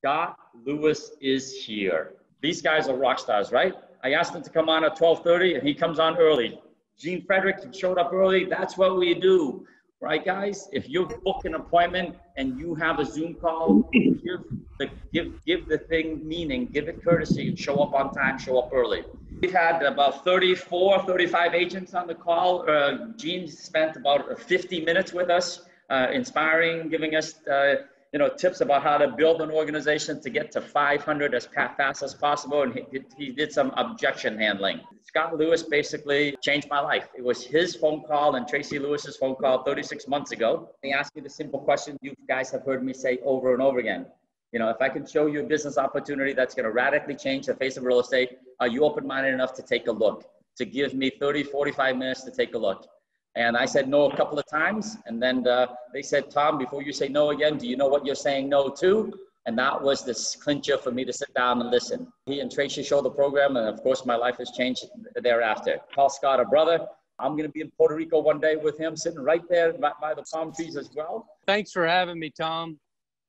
Scott Lewis is here. These guys are rock stars, right? I asked him to come on at 12:30, and he comes on early. Gene Frederick showed up early. That's what we do, right, guys? If you book an appointment and you have a Zoom call, give the give give the thing meaning, give it courtesy, and show up on time, show up early. We've had about 34, 35 agents on the call. Uh, Gene spent about 50 minutes with us, uh, inspiring, giving us. Uh, you know, tips about how to build an organization to get to 500 as fast as possible. And he, he did some objection handling. Scott Lewis basically changed my life. It was his phone call and Tracy Lewis's phone call 36 months ago. He asked me the simple question you guys have heard me say over and over again. You know, if I can show you a business opportunity that's going to radically change the face of real estate, are you open minded enough to take a look? To give me 30, 45 minutes to take a look. And I said no a couple of times. And then uh, they said, Tom, before you say no again, do you know what you're saying no to? And that was the clincher for me to sit down and listen. He and Tracy showed the program, and of course, my life has changed thereafter. Call Scott a brother. I'm going to be in Puerto Rico one day with him, sitting right there by, by the palm trees as well. Thanks for having me, Tom.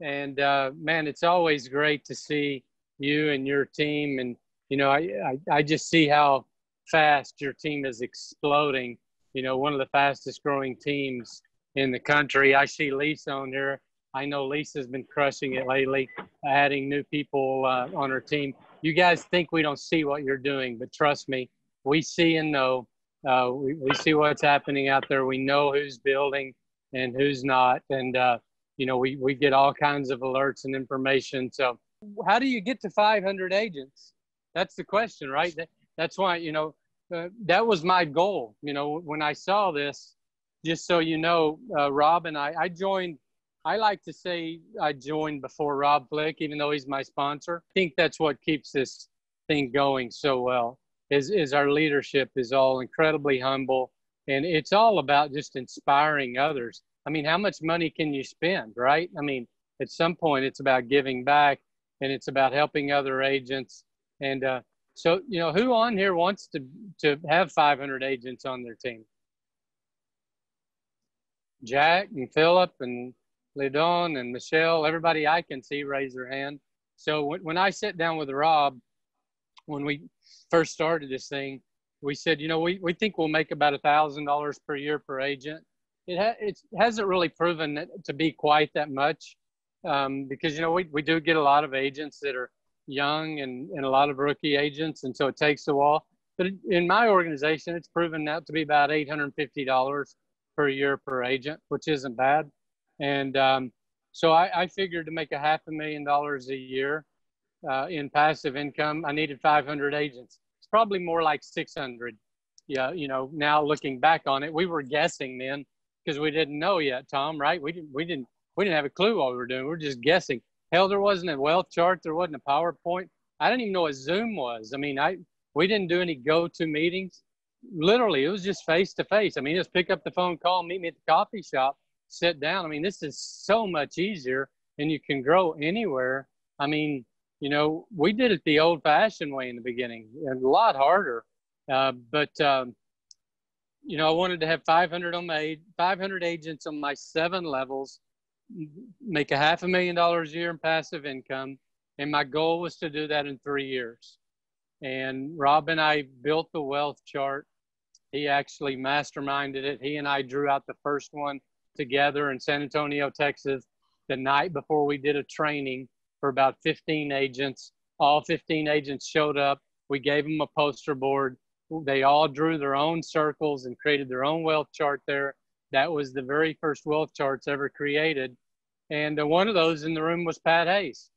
And uh, man, it's always great to see you and your team. And, you know, I, I, I just see how fast your team is exploding you know, one of the fastest growing teams in the country. I see Lisa on here. I know Lisa's been crushing it lately, adding new people uh, on her team. You guys think we don't see what you're doing, but trust me, we see and know. Uh, we, we see what's happening out there. We know who's building and who's not. And, uh, you know, we, we get all kinds of alerts and information. So, how do you get to 500 agents? That's the question, right? That, that's why, you know, uh, that was my goal. You know, when I saw this, just so you know, uh, Rob and I, I joined. I like to say I joined before Rob Flick, even though he's my sponsor. I think that's what keeps this thing going so well. Is is our leadership is all incredibly humble, and it's all about just inspiring others. I mean, how much money can you spend, right? I mean, at some point, it's about giving back, and it's about helping other agents. And uh, so, you know, who on here wants to, to have 500 agents on their team? Jack and Philip and Ledon and Michelle, everybody I can see raise their hand. So when, when I sat down with Rob, when we first started this thing, we said, you know, we, we think we'll make about a thousand dollars per year per agent. It, ha- it hasn't really proven to be quite that much um, because, you know, we, we do get a lot of agents that are young and, and a lot of rookie agents, and so it takes a while. But in my organization, it's proven out to be about $850 per year per agent, which isn't bad. And um, so I, I, figured to make a half a million dollars a year uh, in passive income, I needed 500 agents. It's probably more like 600. Yeah, you know, now looking back on it, we were guessing then because we didn't know yet, Tom. Right? We didn't. We didn't. We didn't have a clue what we were doing. We are just guessing. Hell, there wasn't a wealth chart. There wasn't a PowerPoint. I didn't even know what Zoom was. I mean, I we didn't do any go-to meetings. Literally, it was just face to face. I mean, just pick up the phone, call, meet me at the coffee shop, sit down. I mean, this is so much easier, and you can grow anywhere. I mean, you know, we did it the old-fashioned way in the beginning, a lot harder. Uh, but um, you know, I wanted to have 500 on my 500 agents on my seven levels make a half a million dollars a year in passive income. And my goal was to do that in three years. And Rob and I built the wealth chart. He actually masterminded it. He and I drew out the first one together in San Antonio, Texas, the night before we did a training for about 15 agents. All 15 agents showed up. We gave them a poster board. They all drew their own circles and created their own wealth chart there. That was the very first wealth charts ever created. And uh, one of those in the room was Pat Hayes.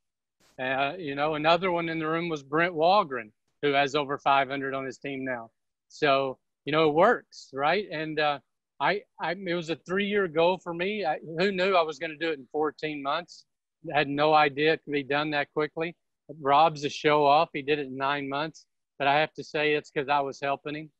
Uh, you know, another one in the room was Brent Walgren, who has over 500 on his team now. So, you know, it works, right? And uh, I, I, it was a three-year goal for me. I, who knew I was going to do it in 14 months? I had no idea it could be done that quickly. Rob's a show off. He did it in nine months, but I have to say it's because I was helping him,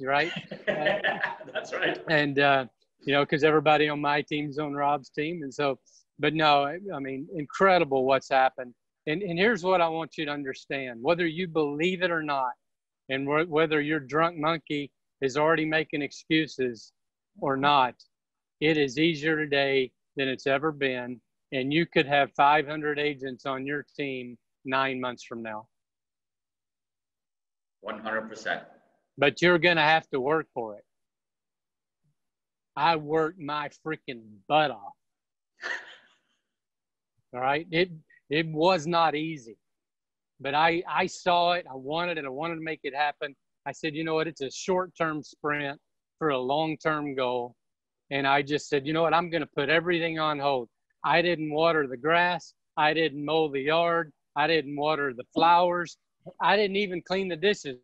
right? That's right. And uh, you know, because everybody on my team's on Rob's team. And so, but no, I mean, incredible what's happened. And, and here's what I want you to understand whether you believe it or not, and wh- whether your drunk monkey is already making excuses or not, it is easier today than it's ever been. and you could have 500 agents on your team nine months from now. 100%. But you're going to have to work for it. I worked my freaking butt off. All right. It, it was not easy, but I, I saw it. I wanted it. I wanted to make it happen. I said, you know what? It's a short term sprint for a long term goal. And I just said, you know what? I'm going to put everything on hold. I didn't water the grass. I didn't mow the yard. I didn't water the flowers. I didn't even clean the dishes.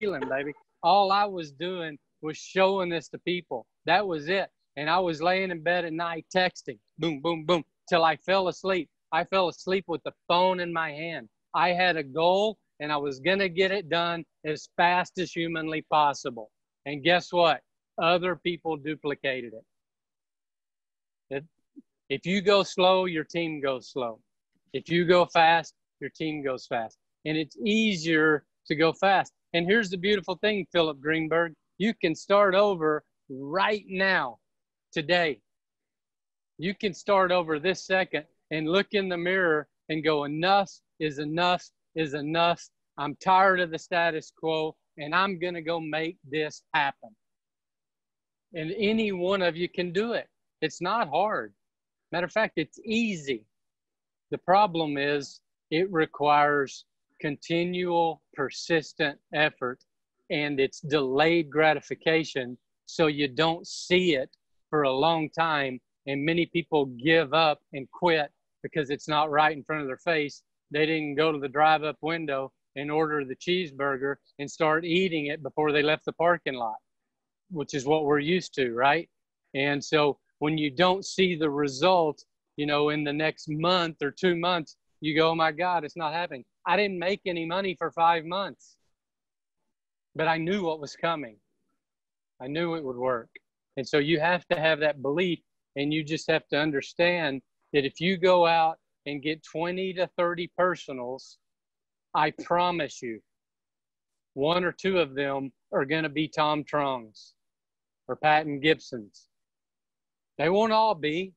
Feeling, baby. All I was doing was showing this to people. That was it. And I was laying in bed at night texting, boom, boom, boom, till I fell asleep. I fell asleep with the phone in my hand. I had a goal and I was going to get it done as fast as humanly possible. And guess what? Other people duplicated it. If you go slow, your team goes slow. If you go fast, your team goes fast. And it's easier to go fast. And here's the beautiful thing, Philip Greenberg you can start over right now, today. You can start over this second and look in the mirror and go, enough is enough is enough. I'm tired of the status quo and I'm going to go make this happen. And any one of you can do it. It's not hard. Matter of fact, it's easy. The problem is it requires continual, persistent effort and it's delayed gratification. So you don't see it for a long time. And many people give up and quit because it's not right in front of their face. They didn't go to the drive up window and order the cheeseburger and start eating it before they left the parking lot, which is what we're used to, right? And so when you don't see the result, you know, in the next month or two months, you go, oh my God, it's not happening. I didn't make any money for five months but I knew what was coming. I knew it would work. And so you have to have that belief and you just have to understand that if you go out and get 20 to 30 personals, I promise you, one or two of them are going to be Tom Truongs or Patton Gibsons. They won't all be.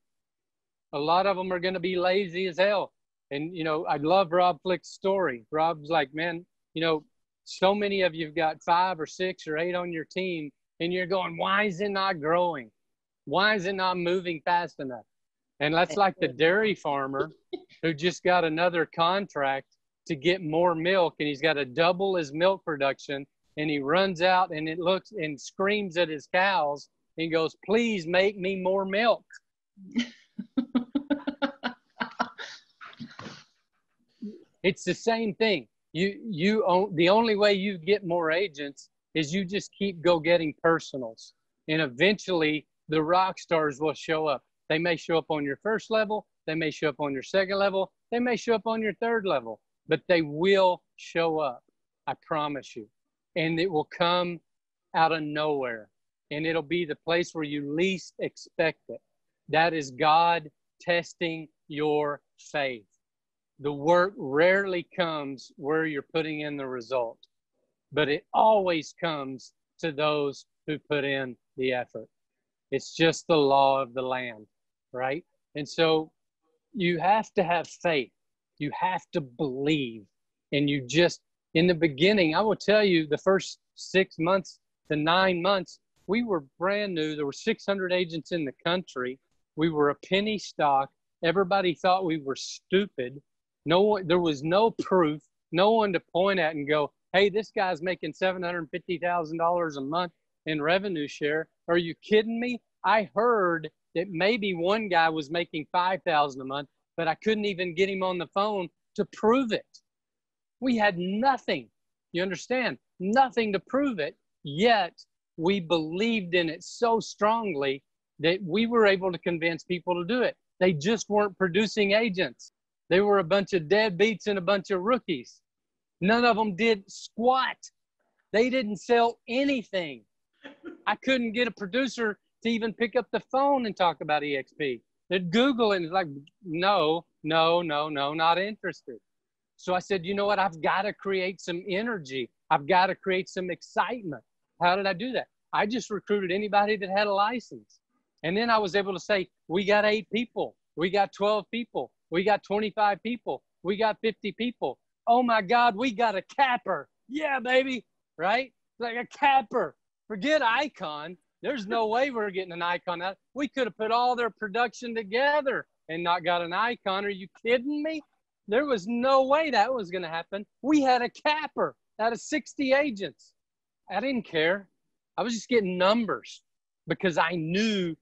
A lot of them are going to be lazy as hell. And, you know, I love Rob Flick's story. Rob's like, man, you know, so many of you've got five or six or eight on your team, and you're going, why is it not growing? Why is it not moving fast enough? And that's like the dairy farmer who just got another contract to get more milk, and he's got to double his milk production. And he runs out and it looks and screams at his cows and goes, Please make me more milk. it's the same thing you you own the only way you get more agents is you just keep go getting personals. And eventually the rock stars will show up. They may show up on your first level they may show up on your second level they may show up on your third level but they will show up i promise you. And it will come out of nowhere. And it'll be the place where you least expect it. That is god testing your faith the work rarely comes where you're putting in the result, but it always comes to those who put in the effort. It's just the law of the land, right? And so you have to have faith. You have to believe. And you just, in the beginning, I will tell you the first six months to nine months, we were brand new. There were 600 agents in the country. We were a penny stock. Everybody thought we were stupid no one, there was no proof, no one to point at and go, hey, this guy's making $750,000 a month in revenue share. Are you kidding me? I heard that maybe one guy was making 5,000 a month, but I couldn't even get him on the phone to prove it. We had nothing. You understand? Nothing to prove it. Yet we believed in it so strongly that we were able to convince people to do it. They just weren't producing agents. They were a bunch of deadbeats and a bunch of rookies. None of them did squat. They didn't sell anything. I couldn't get a producer to even pick up the phone and talk about EXP. They'd Google it and it's like, no, no, no, no, not interested. So I said, you know what? I've got to create some energy. I've got to create some excitement. How did I do that? I just recruited anybody that had a license. And then I was able to say, we got eight people. We got 12 people. We got 25 people. We got 50 people. Oh my God, we got a capper. Yeah, baby. Right? Like a capper. Forget icon. There's no way we're getting an icon out. We could have put all their production together and not got an icon. Are you kidding me? There was no way that was going to happen. We had a capper out of 60 agents. I didn't care. I was just getting numbers because I knew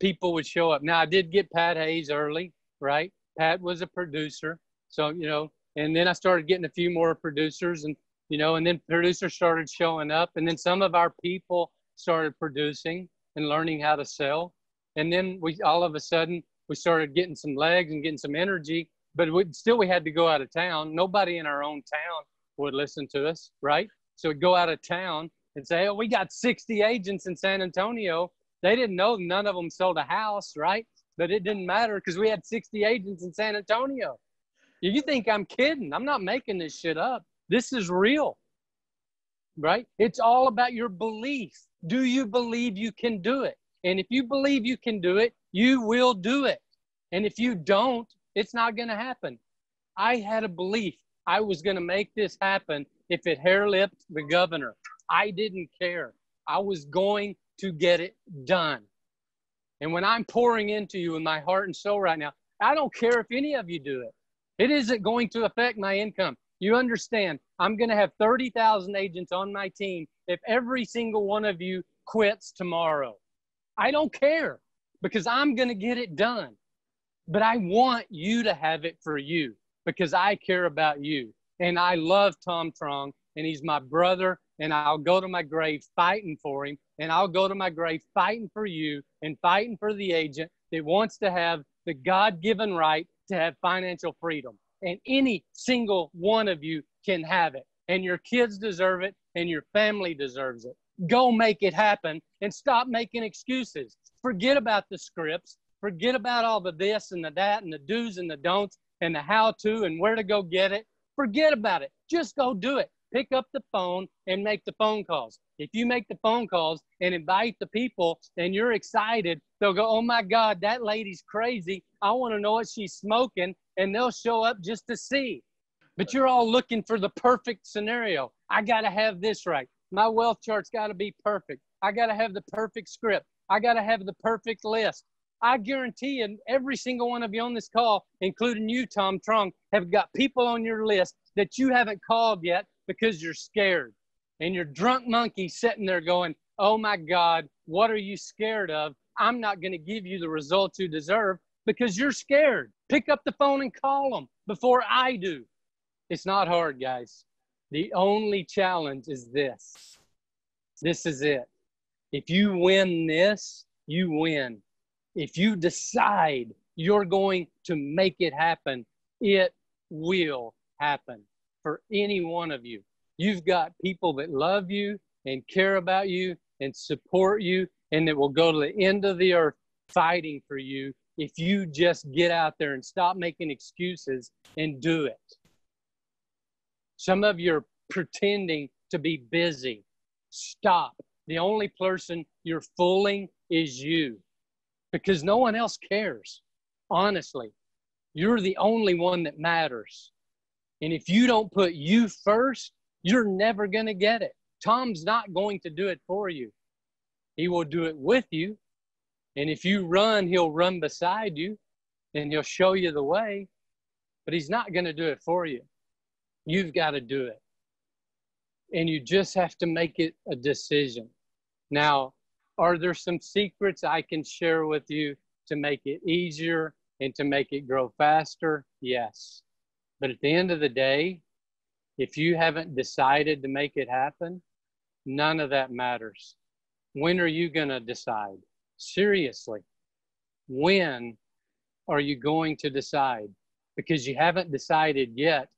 people would show up. Now, I did get Pat Hayes early, right? Pat was a producer. So, you know, and then I started getting a few more producers and, you know, and then producers started showing up. And then some of our people started producing and learning how to sell. And then we all of a sudden we started getting some legs and getting some energy, but we, still we had to go out of town. Nobody in our own town would listen to us, right? So we'd go out of town and say, "Oh, we got 60 agents in San Antonio." They didn't know none of them sold a house, right? But it didn't matter because we had 60 agents in San Antonio. You think I'm kidding? I'm not making this shit up. This is real, right? It's all about your belief. Do you believe you can do it? And if you believe you can do it, you will do it. And if you don't, it's not going to happen. I had a belief I was going to make this happen if it hair lipped the governor. I didn't care. I was going to get it done. And when I'm pouring into you in my heart and soul right now, I don't care if any of you do it. It isn't going to affect my income. You understand, I'm going to have 30,000 agents on my team if every single one of you quits tomorrow. I don't care because I'm going to get it done. But I want you to have it for you because I care about you. And I love Tom Truong, and he's my brother, and I'll go to my grave fighting for him, and I'll go to my grave fighting for you and fighting for the agent that wants to have the God given right to have financial freedom. And any single one of you can have it. And your kids deserve it, and your family deserves it. Go make it happen and stop making excuses. Forget about the scripts. Forget about all the this and the that and the do's and the don'ts and the how to and where to go get it. Forget about it. Just go do it. Pick up the phone and make the phone calls. If you make the phone calls and invite the people and you're excited, they'll go, Oh my God, that lady's crazy. I want to know what she's smoking. And they'll show up just to see. But you're all looking for the perfect scenario. I got to have this right. My wealth chart's got to be perfect. I got to have the perfect script. I got to have the perfect list. I guarantee you, every single one of you on this call, including you, Tom Truong, have got people on your list that you haven't called yet because you're scared. And you're drunk monkey sitting there going, Oh my God, what are you scared of? I'm not going to give you the results you deserve because you're scared. Pick up the phone and call them before I do. It's not hard, guys. The only challenge is this. This is it. If you win this, you win. If you decide you're going to make it happen, it will happen for any one of you. You've got people that love you and care about you and support you and that will go to the end of the earth fighting for you if you just get out there and stop making excuses and do it. Some of you are pretending to be busy. Stop. The only person you're fooling is you because no one else cares. Honestly, you're the only one that matters. And if you don't put you first, you're never going to get it. Tom's not going to do it for you. He will do it with you. And if you run, he'll run beside you and he'll show you the way, but he's not going to do it for you. You've got to do it. And you just have to make it a decision. Now, are there some secrets I can share with you to make it easier and to make it grow faster? Yes. But at the end of the day, if you haven't decided to make it happen, none of that matters. When are you going to decide? Seriously, when are you going to decide? Because you haven't decided yet,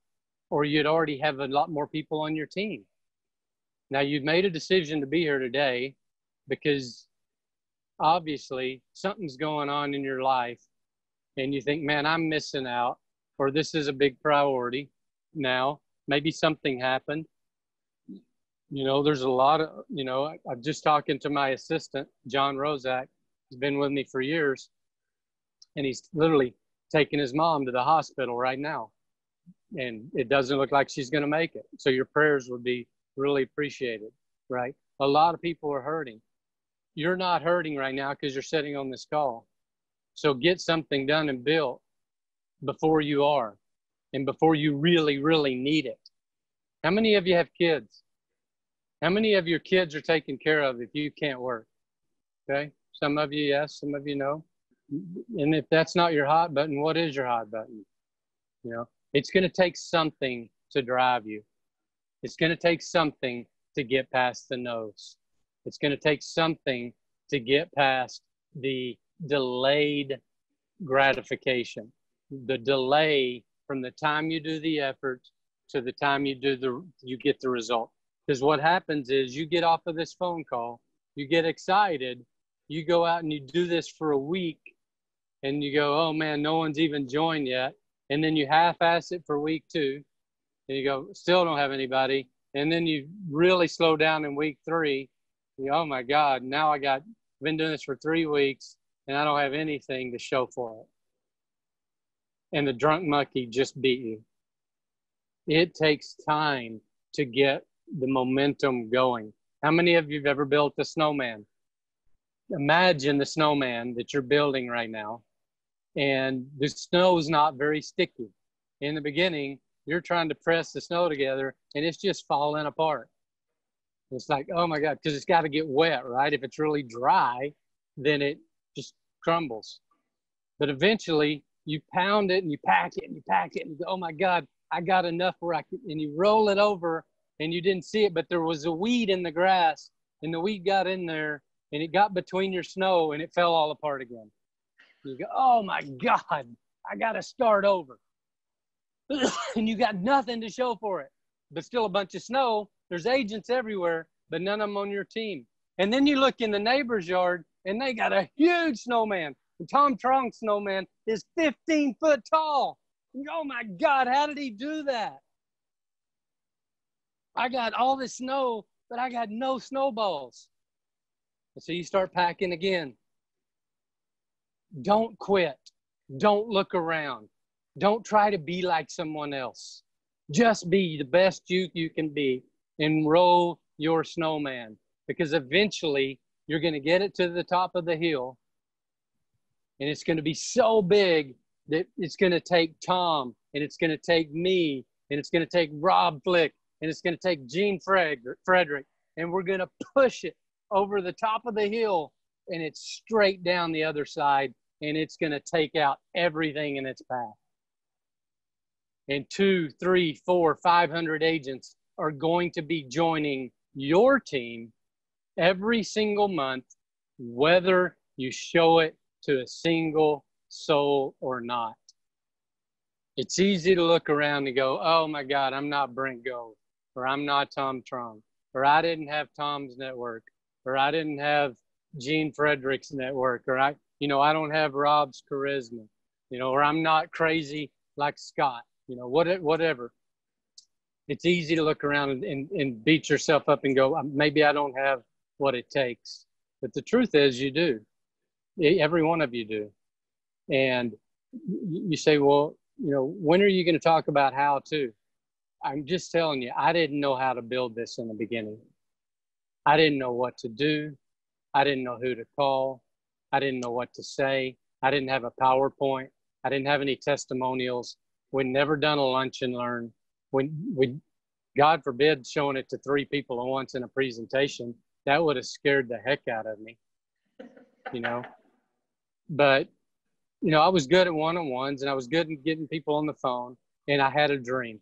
or you'd already have a lot more people on your team. Now, you've made a decision to be here today because obviously something's going on in your life and you think, man, I'm missing out, or this is a big priority now. Maybe something happened. You know, there's a lot of, you know, I, I'm just talking to my assistant, John Rozak. He's been with me for years. and he's literally taking his mom to the hospital right now. And it doesn't look like she's going to make it. So your prayers would be really appreciated, right? A lot of people are hurting. You're not hurting right now because you're sitting on this call. So get something done and built before you are and before you really, really need it. How many of you have kids? How many of your kids are taken care of if you can't work? Okay. Some of you, yes. Some of you, no. And if that's not your hot button, what is your hot button? You know, it's going to take something to drive you. It's going to take something to get past the nose. It's going to take something to get past the delayed gratification, the delay from the time you do the effort to the time you do the you get the result. Because what happens is you get off of this phone call, you get excited, you go out and you do this for a week, and you go, oh man, no one's even joined yet. And then you half-ass it for week two, and you go, still don't have anybody. And then you really slow down in week three. You oh my God, now I got been doing this for three weeks and I don't have anything to show for it. And the drunk monkey just beat you. It takes time to get the momentum going. How many of you have ever built a snowman? Imagine the snowman that you're building right now, and the snow is not very sticky. In the beginning, you're trying to press the snow together, and it's just falling apart. It's like, oh my God, because it's got to get wet, right? If it's really dry, then it just crumbles. But eventually, you pound it and you pack it and you pack it and you go, oh my God, I got enough where I could, and you roll it over and you didn't see it, but there was a weed in the grass and the weed got in there and it got between your snow and it fell all apart again. You go, oh my God, I got to start over. and you got nothing to show for it, but still a bunch of snow. There's agents everywhere, but none of them on your team. And then you look in the neighbor's yard and they got a huge snowman. The Tom Truong snowman is 15 foot tall. Oh my God, how did he do that? I got all this snow, but I got no snowballs. And so you start packing again. Don't quit. Don't look around. Don't try to be like someone else. Just be the best you, you can be and roll your snowman because eventually you're going to get it to the top of the hill and it's going to be so big that it's going to take Tom and it's going to take me and it's going to take Rob Flick and it's going to take Gene Frederick and we're going to push it over the top of the hill and it's straight down the other side and it's going to take out everything in its path. And two, three, four, five hundred agents are going to be joining your team every single month, whether you show it to a single soul or not. It's easy to look around and go, oh my God, I'm not Brent Gove, or I'm not Tom Truong, or I didn't have Tom's network, or I didn't have Gene Frederick's network, or I, you know, I don't have Rob's charisma, you know, or I'm not crazy like Scott, you know, what, whatever. It's easy to look around and, and, and beat yourself up and go, um, maybe I don't have what it takes. But the truth is, you do. Every one of you do. And you say, well, you know, when are you going to talk about how to? I'm just telling you, I didn't know how to build this in the beginning. I didn't know what to do. I didn't know who to call. I didn't know what to say. I didn't have a PowerPoint. I didn't have any testimonials. We'd never done a lunch and learn. We, we, God forbid, showing it to three people at once in a presentation. That would have scared the heck out of me, you know. But you know, I was good at one on ones and I was good at getting people on the phone and I had a dream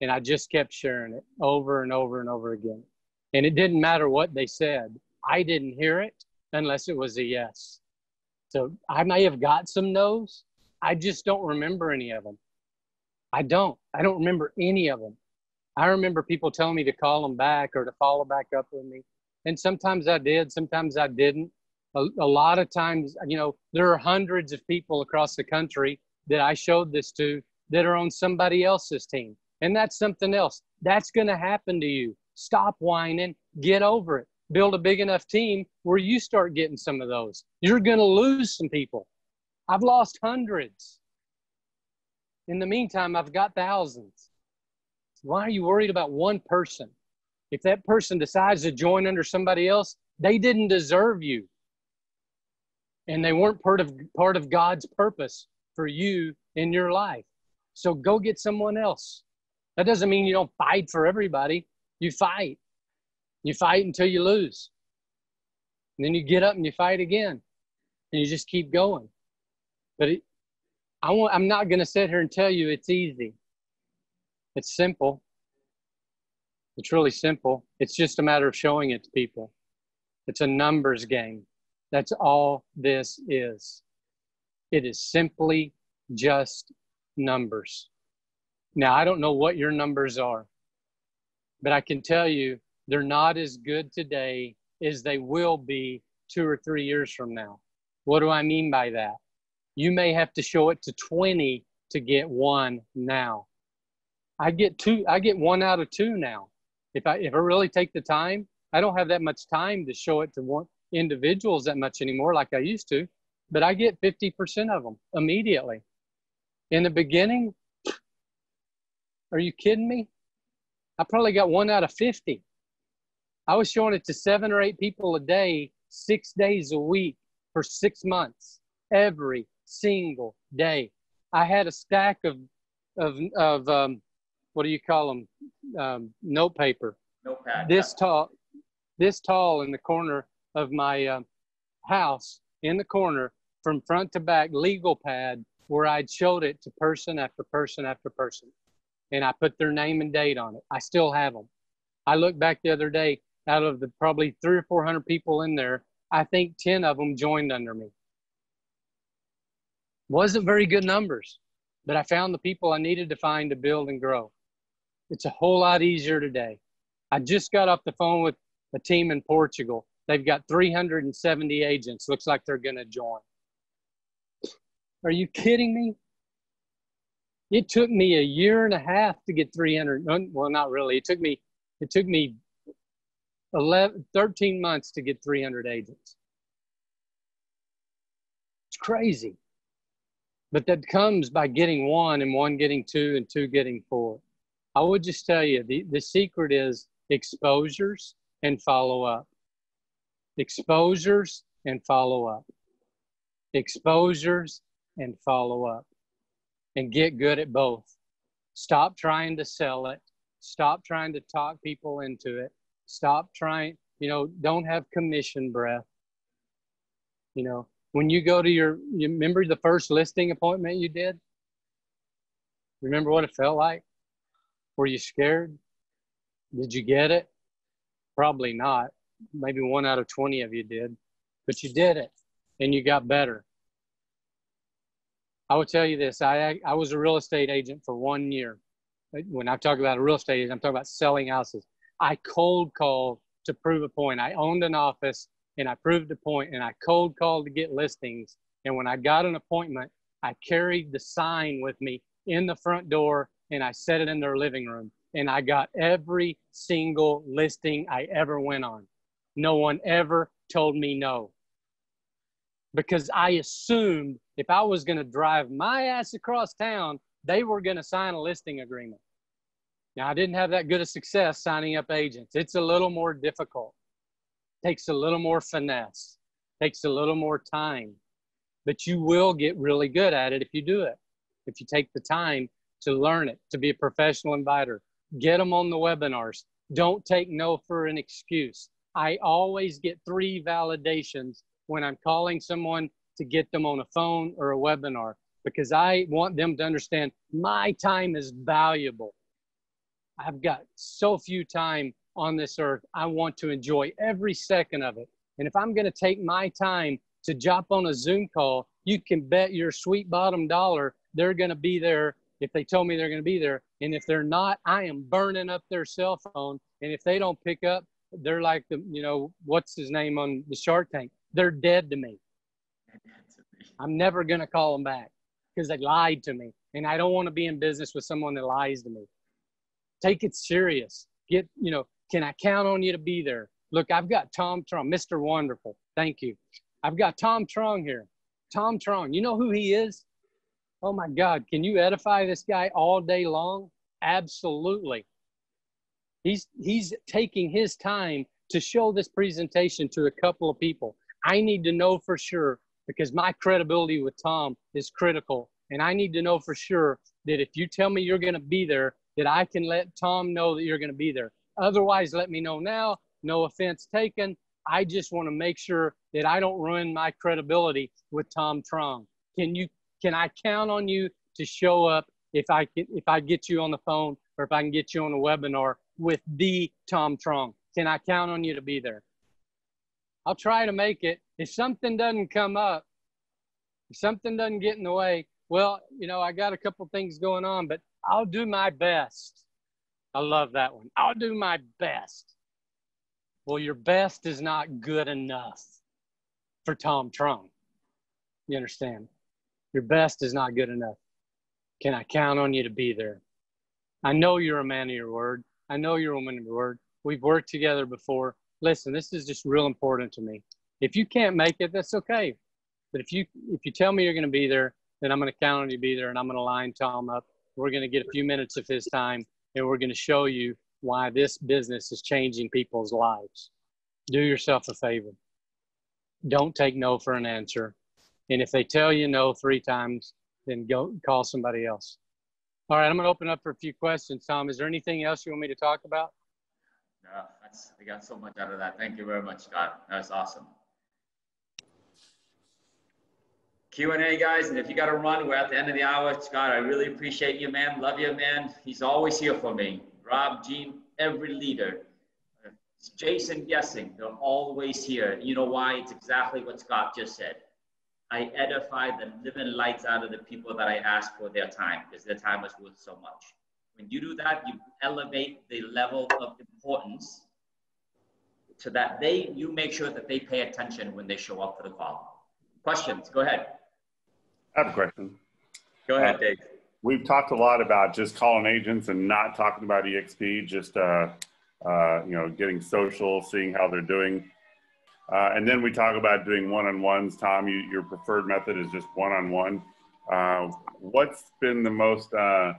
and I just kept sharing it over and over and over again. And it didn't matter what they said, I didn't hear it unless it was a yes. So I may have got some no's. I just don't remember any of them. I don't. I don't remember any of them. I remember people telling me to call them back or to follow back up with me. And sometimes I did, sometimes I didn't a, a lot of times, you know, there are hundreds of people across the country that I showed this to that are on somebody else's team. And that's something else. That's going to happen to you. Stop whining, get over it. Build a big enough team where you start getting some of those. You're going to lose some people. I've lost hundreds. In the meantime, I've got thousands. Why are you worried about one person? If that person decides to join under somebody else, they didn't deserve you. And they weren't part of part of God's purpose for you in your life. So go get someone else. That doesn't mean you don't fight for everybody. You fight. You fight until you lose. And then you get up and you fight again. And you just keep going. But it, I I'm not going to sit here and tell you it's easy. It's simple. It's really simple. It's just a matter of showing it to people. It's a numbers game. That's all this is. It is simply just numbers. Now, I don't know what your numbers are, but I can tell you they're not as good today as they will be two or three years from now. What do I mean by that? You may have to show it to 20 to get one now. I get two, I get one out of two now. If I if I really take the time, I don't have that much time to show it to one individuals that much anymore like I used to, but I get 50% of them immediately. In the beginning, are you kidding me? I probably got one out of 50. I was showing it to seven or eight people a day, six days a week for six months, every single day. I had a stack of, of, of um, what do you call them? Um, note paper. Notepad. This tall, this tall in the corner of my uh, house, in the corner, from front to back, legal pad, where I'd showed it to person after person after person and I put their name and date on it. I still have them. I looked back the other day, out of the probably three or 400 people in there, I think 10 of them joined under me. Wasn't very good numbers, but I found the people I needed to find to build and grow. It's a whole lot easier today. I just got off the phone with a team in Portugal. They've got 370 agents. Looks like they're going to join. Are you kidding me? it took me a year and a half to get 300 uh, well not really it took me it took me 11 13 months to get 300 agents it's crazy but that comes by getting one and one getting two and two getting four i would just tell you the, the secret is exposures and follow up exposures and follow up exposures and follow up and get good at both. Stop trying to sell it. Stop trying to talk people into it. Stop trying, you know, don't have commission breath. You know, when you go to your, you remember the first listing appointment you did? Remember what it felt like? Were you scared? Did you get it? Probably not. Maybe one out of 20 of you did, but you did it and you got better. I will tell you this: I I was a real estate agent for one year. When I talk about a real estate agent, I'm talking about selling houses. I cold called to prove a point. I owned an office and I proved a point, and I cold called to get listings. And when I got an appointment, I carried the sign with me in the front door and I set it in their living room. And I got every single listing I ever went on. No one ever told me no because I assumed if I was going to drive my ass across town, they were going to sign a listing agreement. Now, I didn't have that good of success signing up agents. It's a little more difficult, takes a little more finesse, takes a little more time, but you will get really good at it if you do it. If you take the time to learn it, to be a professional inviter, get them on the webinars. Don't take no for an excuse. I always get three validations when I'm calling someone to get them on a phone or a webinar because I want them to understand my time is valuable. I've got so few time on this earth. I want to enjoy every second of it. And if I'm going to take my time to jump on a Zoom call, you can bet your sweet bottom dollar they're going to be there if they told me they're going to be there. And if they're not, I am burning up their cell phone. And if they don't pick up, they're like the, you know, what's his name on the Shark Tank? they're dead to me. I'm never going to call them back because they lied to me. And I don't want to be in business with someone that lies to me. Take it serious. Get, you know, can I count on you to be there? Look, I've got Tom Truong, Mr. Wonderful. Thank you. I've got Tom Truong here. Tom Truong, you know who he is? Oh my God, can you edify this guy all day long? Absolutely. He's he's taking his time to show this presentation to a couple of people. I need to know for sure because my credibility with Tom is critical. And I need to know for sure that if you tell me you're going to be there, that I can let Tom know that you're going to be there. Otherwise, let me know now. No offense taken. I just want to make sure that I don't ruin my credibility with Tom Truong. Can you can I count on you to show up if I can, if I get you on the phone or if I can get you on a webinar with the Tom Truong? Can I count on you to be there? I'll try to make it. If something doesn't come up, if something doesn't get in the way, well, you know, I got a couple things going on, but I'll do my best. I love that one. I'll do my best. Well, your best is not good enough for Tom Truong. You understand? Your best is not good enough. Can I count on you to be there? I know you're a man of your word. I know you're a woman of your word. We've worked together before. Listen, this is just real important to me. If you can't make it, that's okay. But if you if you tell me you're going to be there, then I'm going to count on you to be there, and I'm going to line Tom up. We're going to get a few minutes of his time, and we're going to show you why this business is changing people's lives. Do yourself a favor. Don't take no for an answer. And if they tell you no three times, then go call somebody else. All right, I'm going to open up for a few questions. Tom, is there anything else you want me to talk about? No, that's, I got so much out of that. Thank you very much, Scott. That's awesome. Q&A, guys, and if you got to run, we're at the end of the hour. Scott, I really appreciate you, man. Love you, man. He's always here for me. Rob, Gene, every leader. Jason Gesing, they're always here. You know why? It's exactly what Scott just said. I edify the living lights out of the people that I ask for their time because their time is worth so much. When you do that, you elevate the level of importance to that they, you make sure that they pay attention when they show up for the call. Questions, go ahead. I have a question. Go ahead, uh, Dave. We've talked a lot about just calling agents and not talking about EXP, just, uh, uh, you know, getting social, seeing how they're doing. Uh, and then we talk about doing one-on-ones. Tom, you, your preferred method is just one-on-one. Uh, what's been the most uh,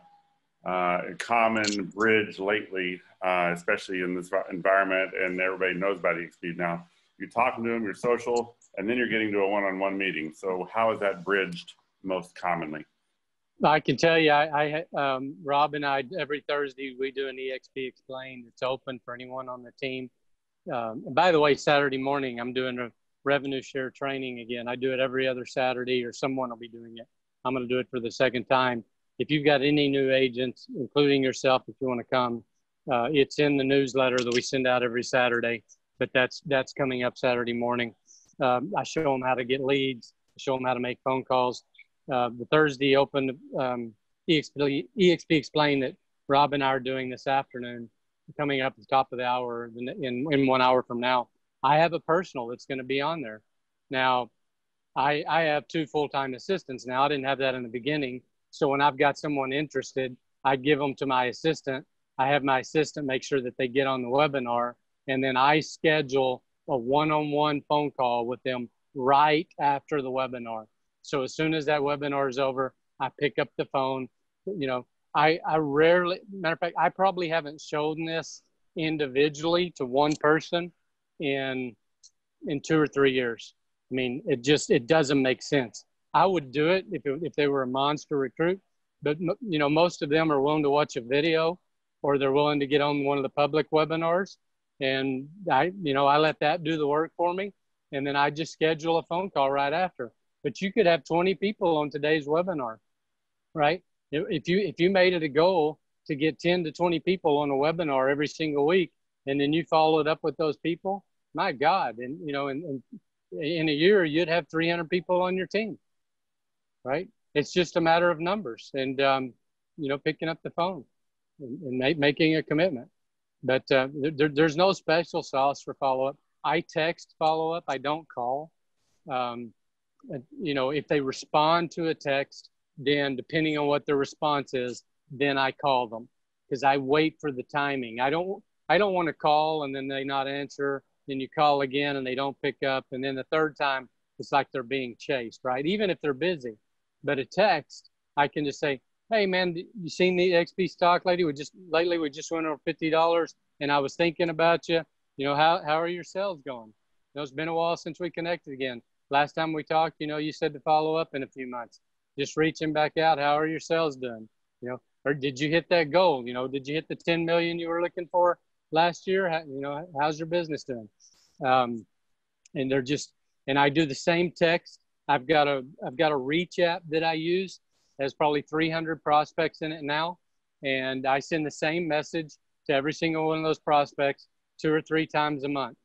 uh common bridge lately, uh, especially in this environment, and everybody knows about EXP now? You're talking to them, you're social, and then you're getting to a one-on-one meeting. So how is that bridged most commonly? I can tell you, I, I um, Rob and I every Thursday we do an EXP explain. It's open for anyone on the team um, by the way, Saturday morning, I'm doing a revenue share training again. I do it every other Saturday, or someone will be doing it. I'm going to do it for the second time. If you've got any new agents, including yourself, if you want to come, uh, it's in the newsletter that we send out every Saturday. But that's that's coming up Saturday morning. Um, I show them how to get leads. Show them how to make phone calls. Uh, the Thursday open um, EXP, EXP explain that Rob and I are doing this afternoon coming up at the top of the hour in, in one hour from now. I have a personal that's going to be on there. Now, I, I have two full-time assistants now. I didn't have that in the beginning. So when I've got someone interested, I give them to my assistant. I have my assistant make sure that they get on the webinar, and then I schedule a one-on-one phone call with them right after the webinar. So as soon as that webinar is over, I pick up the phone. You know, I, I rarely, matter of fact, I probably haven't shown this individually to one person in in two or three years. I mean, it just it doesn't make sense. I would do it if it, if they were a monster recruit, but you know most of them are willing to watch a video, or they're willing to get on one of the public webinars, and I you know I let that do the work for me, and then I just schedule a phone call right after. But you could have 20 people on today's webinar, right? If you if you made it a goal to get 10 to 20 people on a webinar every single week and then you followed up with those people my god and you know in, in, a year you'd have 300 people on your team right? It's just a matter of numbers and um, you know picking up the phone and, and make, making a commitment. But uh, there, there's no special sauce for follow-up. I text follow-up i don't call. Um, you know if they respond to a text then depending on what their response is, then I call them because I wait for the timing. I don't I don't want to call and then they not answer. Then you call again and they don't pick up, and then the third time it's like they're being chased, right? Even if they're busy. But a text, I can just say, hey man, you seen the XP stock lady? We just lately we just went over fifty dollars, and I was thinking about you. You know how how are your sales going? You know, it's been a while since we connected again. Last time we talked, you know, you said to follow up in a few months. Just reaching back out. How are your sales doing? You know, or did you hit that goal? You know, did you hit the 10 million you were looking for last year? How, you know, how's your business doing? Um, and they're just, and I do the same text. I've got a, I've got a reach app that I use. Has probably 300 prospects in it now, and I send the same message to every single one of those prospects two or three times a month.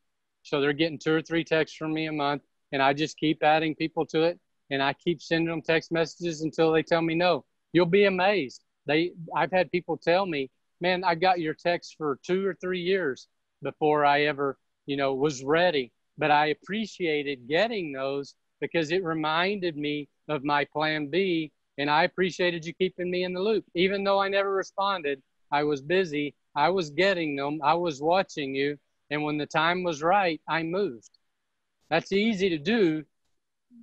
So they're getting two or three texts from me a month, and I just keep adding people to it, and I keep sending them text messages until they tell me no. You'll be amazed. They, I've had people tell me, "Man, I got your text for two or three years before I ever, you know, was ready." But I appreciated getting those because it reminded me of my plan B, and I appreciated you keeping me in the loop, even though I never responded. I was busy. I was getting them. I was watching you. And when the time was right, I moved. That's easy to do,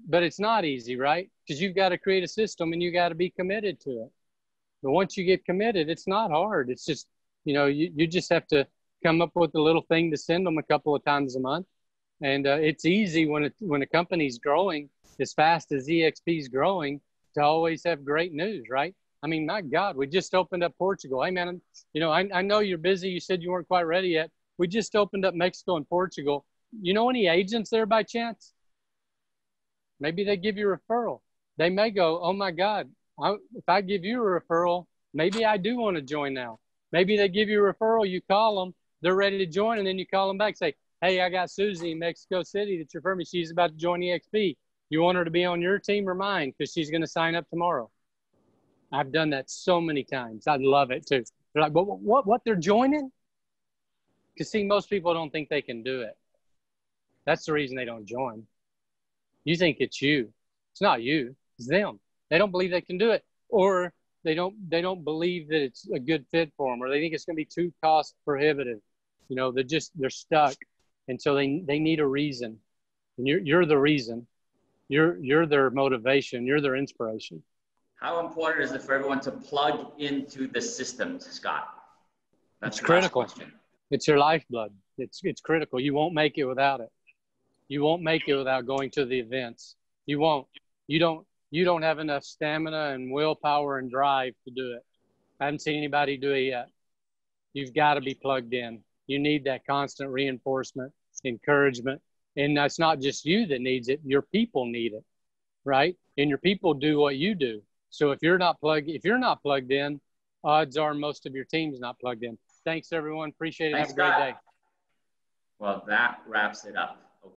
but it's not easy, right? Because you've got to create a system and you got to be committed to it. But once you get committed, it's not hard. It's just, you know, you, you just have to come up with a little thing to send them a couple of times a month. And uh, it's easy when it, when a company's growing as fast as EXP is growing to always have great news, right? I mean, my God, we just opened up Portugal. Hey, man, you know, I, I know you're busy. You said you weren't quite ready yet. We just opened up Mexico and Portugal. You know any agents there by chance? Maybe they give you a referral. They may go, oh my God, I, if I give you a referral, maybe I do want to join now. Maybe they give you a referral, you call them, they're ready to join, and then you call them back, say, hey, I got Susie in Mexico City that's referred me. She's about to join EXP. You want her to be on your team or mine because she's going to sign up tomorrow. I've done that so many times. I love it too. They're like, what, what, what they're joining? Because see, most people don't think they can do it. That's the reason they don't join. You think it's you. It's not you. It's them. They don't believe they can do it, or they don't they don't believe that it's a good fit for them, or they think it's going to be too cost prohibitive. You know, they're just they're stuck, and so they they need a reason, and you're you're the reason. You're you're their motivation. You're their inspiration. How important is it for everyone to plug into the system, Scott? That's critical. Question. It's your lifeblood. It's it's critical. You won't make it without it. You won't make it without going to the events. You won't. You don't you don't have enough stamina and willpower and drive to do it. I haven't seen anybody do it yet. You've got to be plugged in. You need that constant reinforcement, encouragement. And that's not just you that needs it, your people need it, right? And your people do what you do. So if you're not plugged, if you're not plugged in, odds are most of your team's not plugged in. Thanks everyone. Appreciate it. Thanks, Have a great Scott. day. Well, that wraps it up.